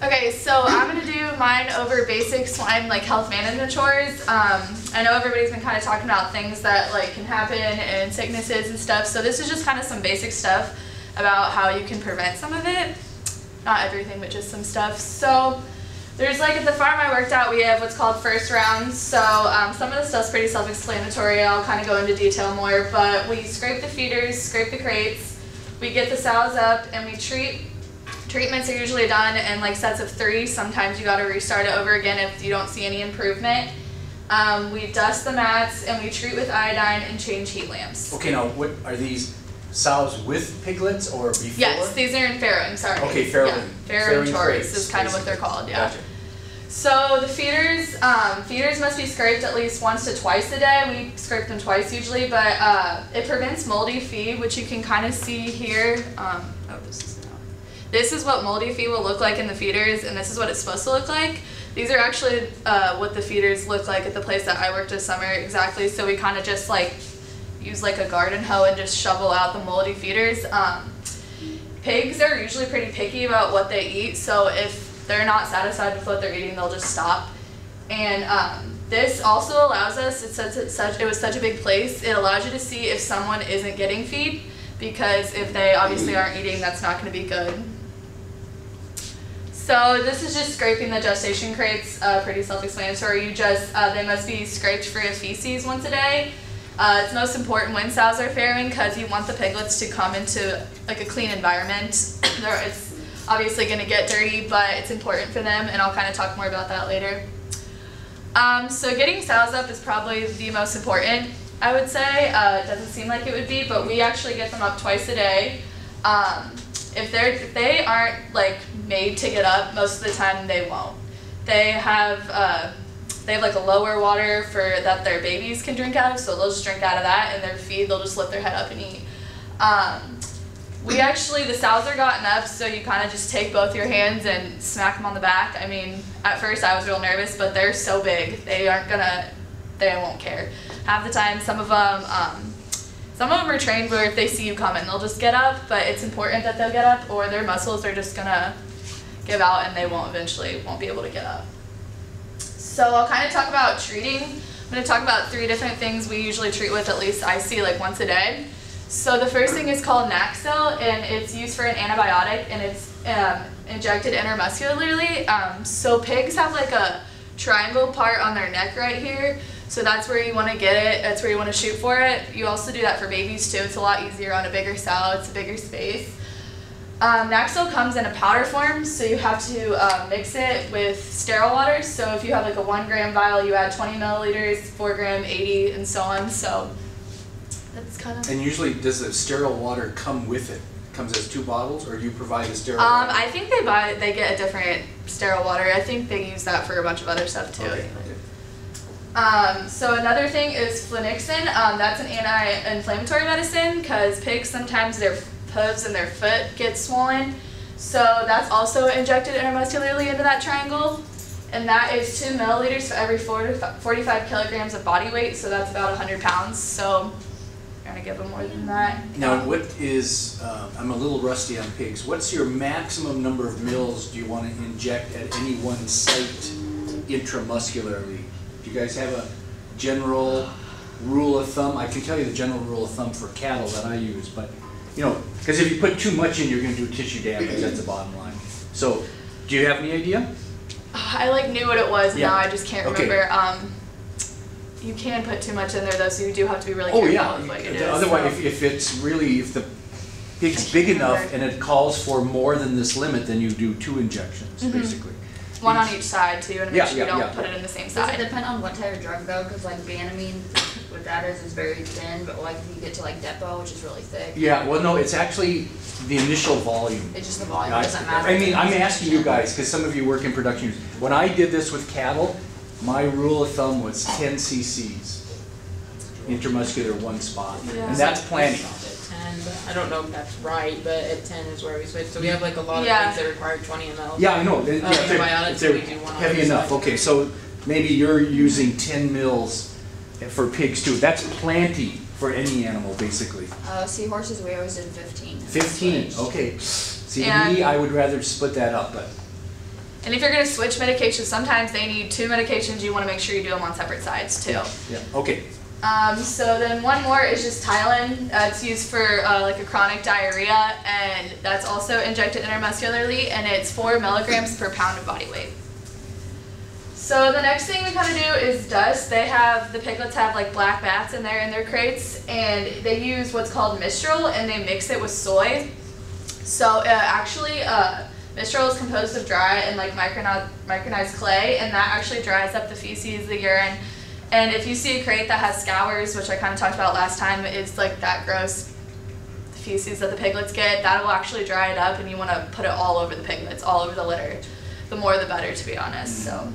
Okay, so I'm gonna do mine over basic swine like health management chores. Um, I know everybody's been kind of talking about things that like can happen and sicknesses and stuff. So this is just kind of some basic stuff about how you can prevent some of it. Not everything, but just some stuff. So there's like at the farm I worked at, we have what's called first rounds. So um, some of the stuff's pretty self-explanatory. I'll kind of go into detail more, but we scrape the feeders, scrape the crates, we get the sows up, and we treat Treatments are usually done in like sets of three. Sometimes you got to restart it over again if you don't see any improvement. Um, we dust the mats and we treat with iodine and change heat lamps. Okay, now what are these sows with piglets or before? Yes, these are in farrowing. Sorry. Okay, farrowing. Yeah, farrowing chores is kind of what they're called. Yeah. Gotcha. So the feeders, um, feeders must be scraped at least once to twice a day. We scrape them twice usually, but uh, it prevents moldy feed, which you can kind of see here. Um, this is what moldy feed will look like in the feeders, and this is what it's supposed to look like. These are actually uh, what the feeders look like at the place that I worked this summer exactly. So we kind of just like use like a garden hoe and just shovel out the moldy feeders. Um, pigs are usually pretty picky about what they eat, so if they're not satisfied with what they're eating, they'll just stop. And um, this also allows us, it's it's such, it was such a big place, it allows you to see if someone isn't getting feed because if they obviously aren't eating, that's not going to be good. So this is just scraping the gestation crates, uh, pretty self-explanatory. You just, uh, they must be scraped free of feces once a day. Uh, it's most important when sows are farrowing because you want the piglets to come into like a clean environment. it's obviously going to get dirty, but it's important for them, and I'll kind of talk more about that later. Um, so getting sows up is probably the most important, I would say. Uh, it doesn't seem like it would be, but we actually get them up twice a day. Um, if they're if they aren't like made to get up, most of the time they won't. They have uh, they have like a lower water for that their babies can drink out of, so they'll just drink out of that, and their feed they'll just lift their head up and eat. Um, we actually the sows are gotten up, so you kind of just take both your hands and smack them on the back. I mean, at first I was real nervous, but they're so big, they aren't gonna, they won't care. Half the time, some of them. Um, some of them are trained where if they see you coming, they'll just get up, but it's important that they'll get up or their muscles are just gonna give out and they won't eventually won't be able to get up. So I'll kind of talk about treating. I'm to talk about three different things we usually treat with, at least I see like once a day. So the first thing is called Naxcel, and it's used for an antibiotic, and it's um, injected intramuscularly. Um, so pigs have like a triangle part on their neck right here. So that's where you want to get it. That's where you want to shoot for it. You also do that for babies too. It's a lot easier on a bigger cell. It's a bigger space. Um, Naxcel comes in a powder form, so you have to uh, mix it with sterile water. So if you have like a one gram vial, you add 20 milliliters, four gram, 80, and so on. So that's kind of. And usually, does the sterile water come with it? Comes as two bottles, or do you provide the sterile? Um, water? I think they buy they get a different sterile water. I think they use that for a bunch of other stuff too. Okay. Um, so another thing is flunixin. Um, that's an anti-inflammatory medicine because pigs sometimes their hooves and their foot get swollen. So that's also injected intramuscularly into that triangle. And that is 2 milliliters for every 45 kilograms of body weight, so that's about 100 pounds. So you're going to give them more than that. Now, what is, uh, I'm a little rusty on pigs, what's your maximum number of mils do you want to inject at any one site intramuscularly? Do you guys have a general rule of thumb? I can tell you the general rule of thumb for cattle that I use, but you know, because if you put too much in, you're going to do tissue damage. That's the bottom line. So, do you have any idea? I like knew what it was, yeah. now I just can't okay. remember. Um, you can put too much in there though, so you do have to be really careful oh, yeah. with what it is. Otherwise, so. if, if it's really if the pig's big enough and it calls for more than this limit, then you do two injections mm -hmm. basically. One on each side too, and make yeah, sure you don't yeah. put it in the same side. Does it depend on what type of drug though? Because like Banamine, what that is is very thin, but like if you get to like Depo, which is really thick. Yeah, well, no, it's actually the initial volume. It's just the volume. It doesn't matter. I mean, I'm asking you guys because some of you work in production. When I did this with cattle, my rule of thumb was 10 cc's intramuscular one spot, yeah. and that's plenty. I don't know if that's right, but at ten is where we switch. So we have like a lot of Yeah. things that require twenty ml. Yeah, I know. They- Uh, yeah, they're- antibiotics, they're we do Heavy enough, side. okay, so maybe you're using ten mils for pigs too. That's plenty for any animal, basically. Uh, seahorses, we always did fifteen. Fifteen, okay. See, And- me, I would rather split that up, but, And if you're gonna switch medications, sometimes they need two medications. You want to make sure you do them on separate sides too. Yeah, okay. Um, so then one more is just Tylenol. Uh, it's used for uh, like a chronic diarrhea, and that's also injected intramuscularly, and it's four milligrams per pound of body weight. So the next thing we kind of do is dust. They have the piglets have like black bats in there in their crates, and they use what's called Mistral, and they mix it with soy. So uh, actually, uh, Mistral is composed of dry and like micronized clay, and that actually dries up the feces, the urine. And if you see a crate that has scours, which I kind of talked about last time, it's like that gross feces that the piglets get. That will actually dry it up, and you want to put it all over the piglets, all over the litter. The more, the better, to be honest. So.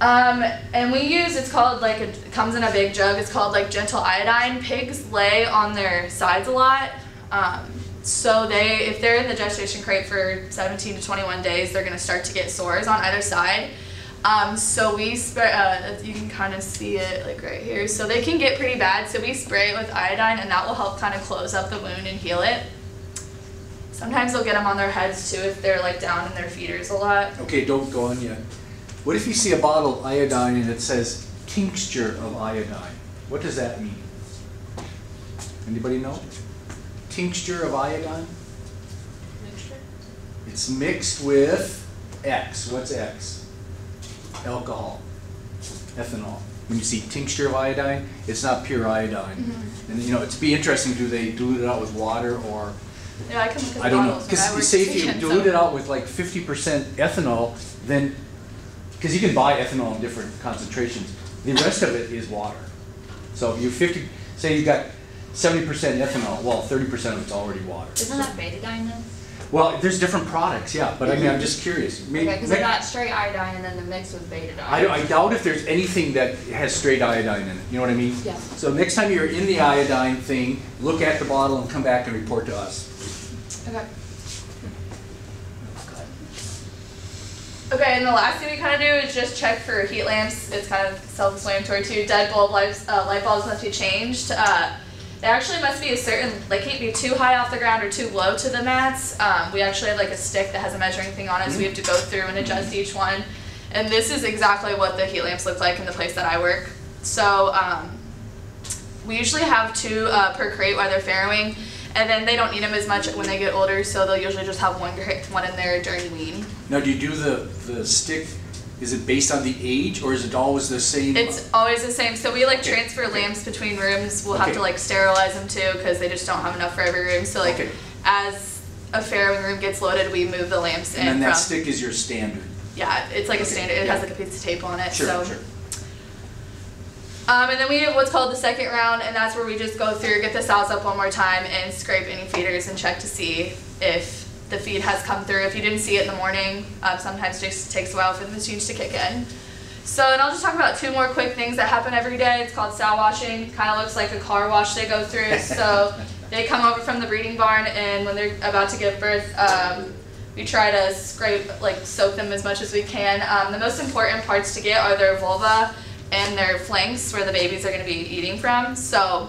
Um, and we use it's called like a, it comes in a big jug. It's called like gentle iodine. Pigs lay on their sides a lot. Um, so they, if they're in the gestation crate for 17 to 21 days, they're gonna start to get sores on either side. Um, so we spray, uh, you can kind of see it like right here. So they can get pretty bad. So we spray it with iodine and that will help kind of close up the wound and heal it. Sometimes they'll get them on their heads too if they're like down in their feeders a lot. Okay, don't go on yet. What if you see a bottle of iodine and it says tincture of iodine? What does that mean? Anybody know? Tincture of iodine? Mixture? It's mixed with X. What's X? Alcohol, ethanol. When you see tincture of iodine, it's not pure iodine. Mm-hmm. And you know, it'd be interesting, do they dilute it out with water or, Yeah, I can look at I don't know. bottles when I Because say if you dilute so- it out with like fifty percent ethanol, then, because you can buy ethanol in different concentrations, the rest of it is water. So if you fifty, say you've got seventy percent ethanol, well, thirty percent of it's already water. Isn't that betadine then? Well, there's different products, yeah, but I mean, I'm just curious. May- Okay, because may- I got straight iodine and then the mix with betadine. I, I doubt if there's anything that has straight iodine in it, you know what I mean? Yeah. So next time you're in the iodine thing, look at the bottle and come back and report to us. Okay. Okay, and the last thing we kind of do is just check for heat lamps. It's kind of self-explanatory too. Dead bulb lights, uh, light bulbs must be changed. Uh, they actually must be a certain, they can't be too high off the ground or too low to the mats. Um, we actually have like a stick that has a measuring thing on it, so we have to go through and adjust each one. And this is exactly what the heat lamps look like in the place that I work. So um, we usually have two uh, per crate while they're farrowing, and then they don't need them as much when they get older, so they'll usually just have one crate, one in there during wean. Now, do you do the, the stick, is it based on the age or is it always the same? It's always the same. So we like Okay, transfer okay. lamps between rooms. We'll have to like sterilize them too because they just don't have enough for every room. So like Okay. as a farrowing room gets loaded, we move the lamps And in then that from. stick is your standard? Yeah, it's like a standard. It has like a piece of tape on it. Sure, so. sure. Um, and then we have what's called the second round, and that's where we just go through, get the sows up one more time, and scrape any feeders and check to see if the feed has come through. If you didn't see it in the morning, um, sometimes it just takes a while for the machines to kick in. So and I'll just talk about two more quick things that happen every day. It's called sow washing. Kind of looks like a car wash they go through. So they come over from the breeding barn, and when they're about to give birth, um, we try to scrape, like soak them as much as we can. Um, the most important parts to get are their vulva and their flanks, where the babies are going to be eating from. So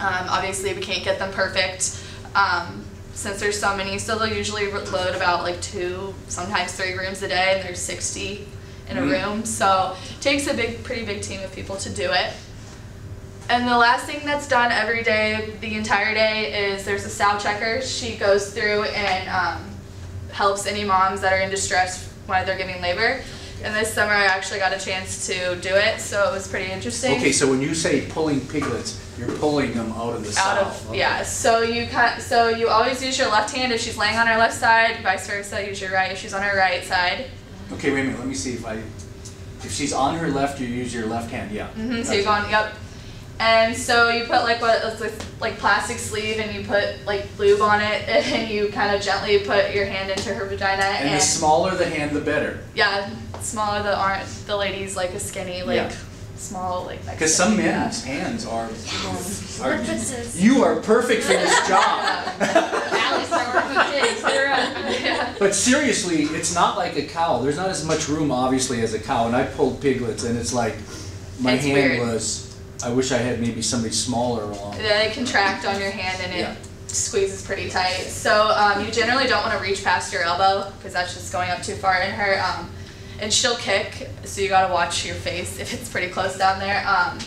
um, obviously we can't get them perfect. Um, since there's so many, so they'll usually load about like two, sometimes three rooms a day, and there's 60 in a Mhm. room. So it takes a big, pretty big team of people to do it. And the last thing that's done every day, the entire day, is there's a sow checker. She goes through and um, helps any moms that are in distress while they're giving labor. And this summer I actually got a chance to do it, so it was pretty interesting. Okay, so when you say pulling piglets, you're pulling them out of the sow? out of okay. yeah. So you can so you always use your left hand if she's laying on her left side, vice versa. Use your right if she's on her right side. Okay, wait a minute, let me see if I, if she's on her left, you use your left hand, yeah. hmm so you're Gotcha. going yep. And so you put like what it's like, like plastic sleeve and you put like lube on it and you kind of gently put your hand into her vagina And and, the smaller the hand, the better. yeah, smaller the aren't the ladies like a skinny like Yeah. small like Because some men's hands are, are, Purposes. you are perfect for this job. Alex, I work with kids. They're, yeah. But seriously, it's not like a cow. There's not as much room, obviously, as a cow. And I pulled piglets, and it's like my It's hand weird. was. I wish I had maybe somebody smaller along. They contract on your hand and it Yeah. squeezes pretty tight. So um, you generally don't want to reach past your elbow because that's just going up too far in her. Um, and she'll kick, so you gotta watch your face if it's pretty close down there. Um,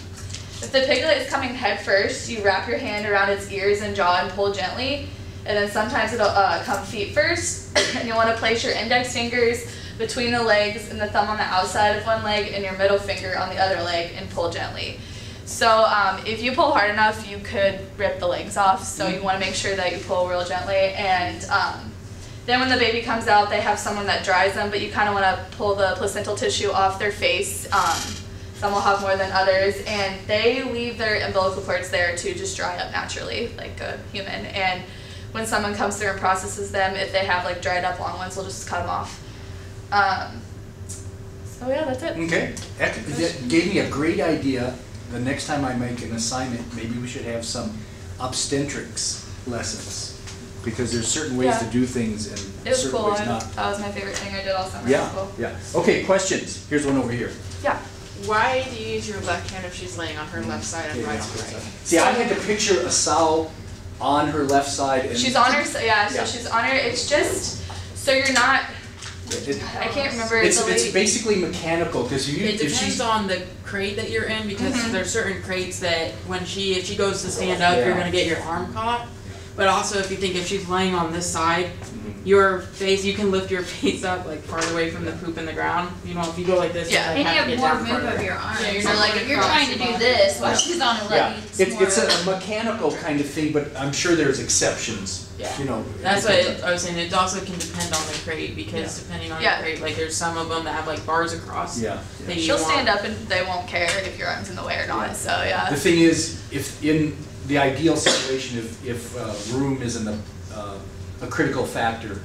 if the piglet is coming head first, you wrap your hand around its ears and jaw and pull gently. And then sometimes it'll uh, come feet first. and you want to place your index fingers between the legs and the thumb on the outside of one leg and your middle finger on the other leg and pull gently. So um, if you pull hard enough, you could rip the legs off. So you want to make sure that you pull real gently. And um, then when the baby comes out, they have someone that dries them, but you kind of want to pull the placental tissue off their face. Um, some will have more than others, and they leave their umbilical cords there to just dry up naturally, like a human. And when someone comes through and processes them, if they have like dried up long ones, we'll just cut them off. Um, so yeah, that's it. Okay, that that gave me a great idea. The next time I make an assignment, maybe we should have some obstetrics lessons. Because there's certain ways to do things and It was certain cool. ways not. that was my favorite thing I did all summer. Yeah, cool. yeah. Okay, questions? Here's one over here. Yeah. Why do you use your left hand if she's laying on her left side and Okay, right on right? good. See, I had to picture a sow on her left side and. She's on her, s- yeah, so Yeah. she's on her, it's just, so you're not, It- I can't remember It's, it's basically mechanical, cause you, It if depends she's, on the crate that you're in because Mhm. there's certain crates that when she if she goes to stand up, you're gonna get your arm caught. But also, if you think if she's laying on this side, Mhm. your face you can lift your face up like farther away from the poop in the ground. You know, if you go like this, Yeah. you And like, you have have more down move of your arms. Yeah, you're so not like if you're trying to do this while Yeah. she's on her yeah, leg, it's, it's a a mechanical kind of thing, but I'm sure there's exceptions, Yeah. you know. That's what it, I was saying. It also can depend on the crate because Yeah. depending on Yeah. the crate, like there's some of them that have like bars across. Yeah, That yeah. you she'll stand up and they won't care if your arm's in the way or not, so yeah. The thing is, if in the ideal situation, if, if uh, room isn't a, uh, a critical factor,